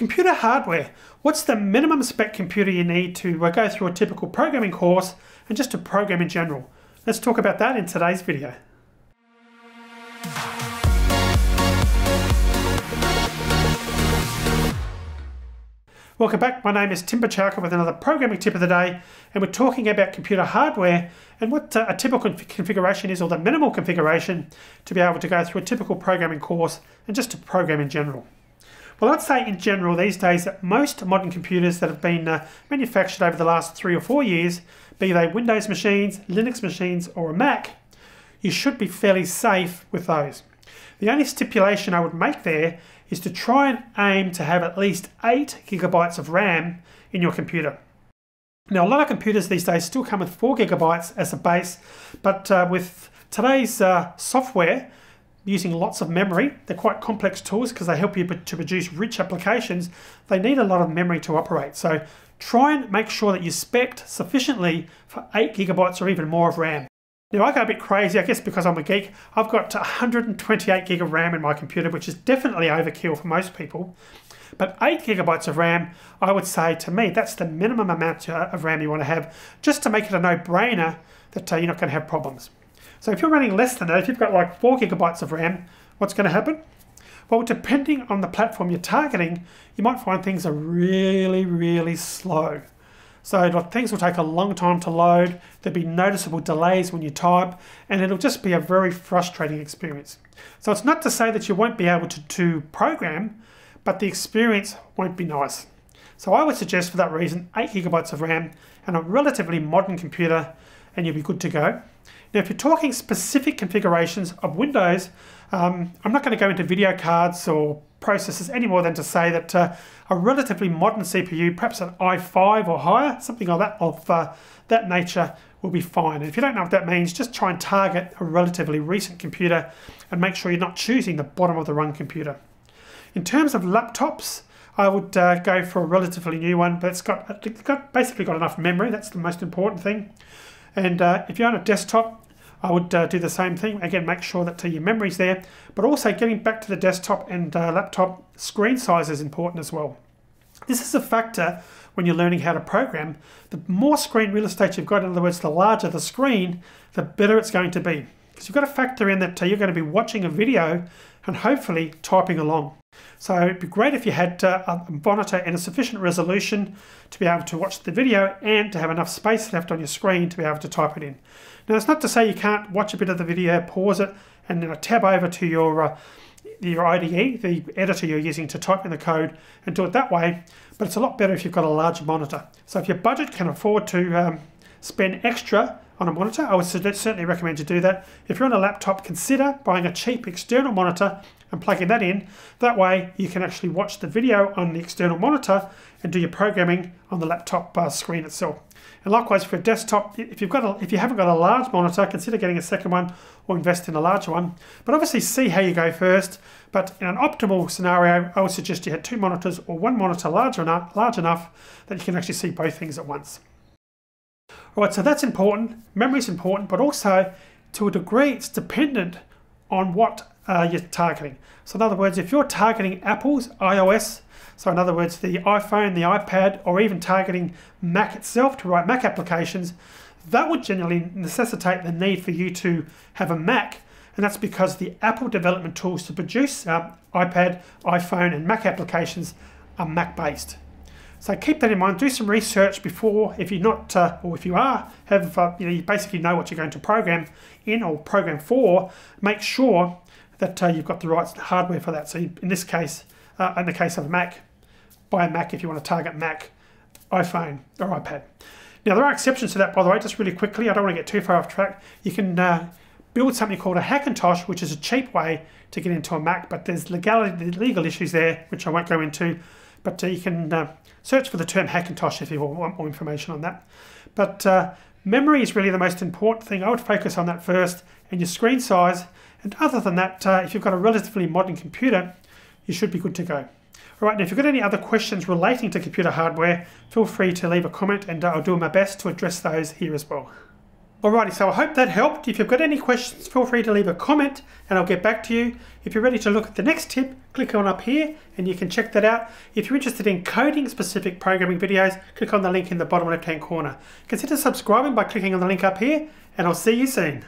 Computer hardware. What's the minimum spec computer you need to uh, go through a typical programming course and just to program in general? Let's talk about that in today's video. Welcome back, my name is Tim Buchalka with another programming tip of the day and we're talking about computer hardware and what uh, a typical configuration is or the minimal configuration to be able to go through a typical programming course and just to program in general. Well, I'd say in general these days that most modern computers that have been uh, manufactured over the last three or four years, be they Windows machines, Linux machines or a Mac, you should be fairly safe with those. The only stipulation I would make there is to try and aim to have at least 8 gigabytes of RAM in your computer. Now, a lot of computers these days still come with 4 gigabytes as a base, but uh, with today's uh, software using lots of memory, they're quite complex tools because they help you to produce rich applications. They need a lot of memory to operate. So try and make sure that you spec sufficiently for 8 gigabytes or even more of RAM. Now I go a bit crazy, I guess because I'm a geek. I've got 128 gig of RAM in my computer, which is definitely overkill for most people. But 8 gigabytes of RAM, I would say to me, that's the minimum amount of RAM you want to have, just to make it a no-brainer that uh, you're not going to have problems. So if you're running less than that, if you've got like 4 gigabytes of RAM, what's going to happen? Well, depending on the platform you're targeting, you might find things are really, really slow. So things will take a long time to load, there'll be noticeable delays when you type, and it'll just be a very frustrating experience. So it's not to say that you won't be able to, to program, but the experience won't be nice. So I would suggest for that reason, 8 gigabytes of RAM and a relatively modern computer, and you'll be good to go. Now, if you're talking specific configurations of Windows, um, I'm not going to go into video cards or processors any more than to say that uh, a relatively modern CPU, perhaps an i5 or higher, something like that of uh, that nature will be fine. And if you don't know what that means, just try and target a relatively recent computer and make sure you're not choosing the bottom of the run computer. In terms of laptops, I would uh, go for a relatively new one, but it's got, it's got basically got enough memory. That's the most important thing. And uh, if you're on a desktop, I would uh, do the same thing. Again, make sure that uh, your memory's there, but also getting back to the desktop and uh, laptop screen size is important as well. This is a factor when you're learning how to program. The more screen real estate you've got, in other words, the larger the screen, the better it's going to be. Because you've got to factor in that uh, you're going to be watching a video and hopefully typing along. So it'd be great if you had uh, a monitor and a sufficient resolution to be able to watch the video and to have enough space left on your screen to be able to type it in. Now it's not to say you can't watch a bit of the video, pause it, and then tab over to your uh, your IDE, the editor you're using to type in the code, and do it that way. But it's a lot better if you've got a large monitor. So if your budget can afford to um, spend extra on a monitor, I would certainly recommend you do that. If you're on a laptop, consider buying a cheap external monitor and plugging that in. That way you can actually watch the video on the external monitor and do your programming on the laptop uh, screen itself. And likewise for a desktop, if you've got a, if you haven't got a large monitor, consider getting a second one or invest in a larger one. But obviously see how you go first. But in an optimal scenario, I would suggest you had two monitors or one monitor large enough, large enough that you can actually see both things at once. All right, so that's important. Memory is important, but also to a degree, it's dependent on what uh, you're targeting. So in other words, if you're targeting Apple's iOS, so in other words, the iPhone, the iPad, or even targeting Mac itself to write Mac applications, that would generally necessitate the need for you to have a Mac. And that's because the Apple development tools to produce uh, iPad, iPhone, and Mac applications are Mac based. So keep that in mind. Do some research before, if you're not, uh, or if you are, have uh, you know you basically know what you're going to program in or program for. Make sure that uh, you've got the right hardware for that. So in this case, uh, in the case of Mac, buy a Mac if you want to target Mac, iPhone or iPad. Now there are exceptions to that, by the way. Just really quickly, I don't want to get too far off track. You can uh, build something called a Hackintosh, which is a cheap way to get into a Mac, but there's legality, legal issues there, which I won't go into. But uh, you can uh, search for the term Hackintosh if you want more information on that. But uh, memory is really the most important thing. I would focus on that first, and your screen size. And other than that, if you've got a relatively modern computer, you should be good to go. All right, now if you've got any other questions relating to computer hardware, feel free to leave a comment and I'll do my best to address those here as well. Alrighty, so I hope that helped. If you've got any questions, feel free to leave a comment and I'll get back to you. If you're ready to look at the next tip, click on up here and you can check that out. If you're interested in coding specific programming videos, click on the link in the bottom left hand corner. Consider subscribing by clicking on the link up here and I'll see you soon.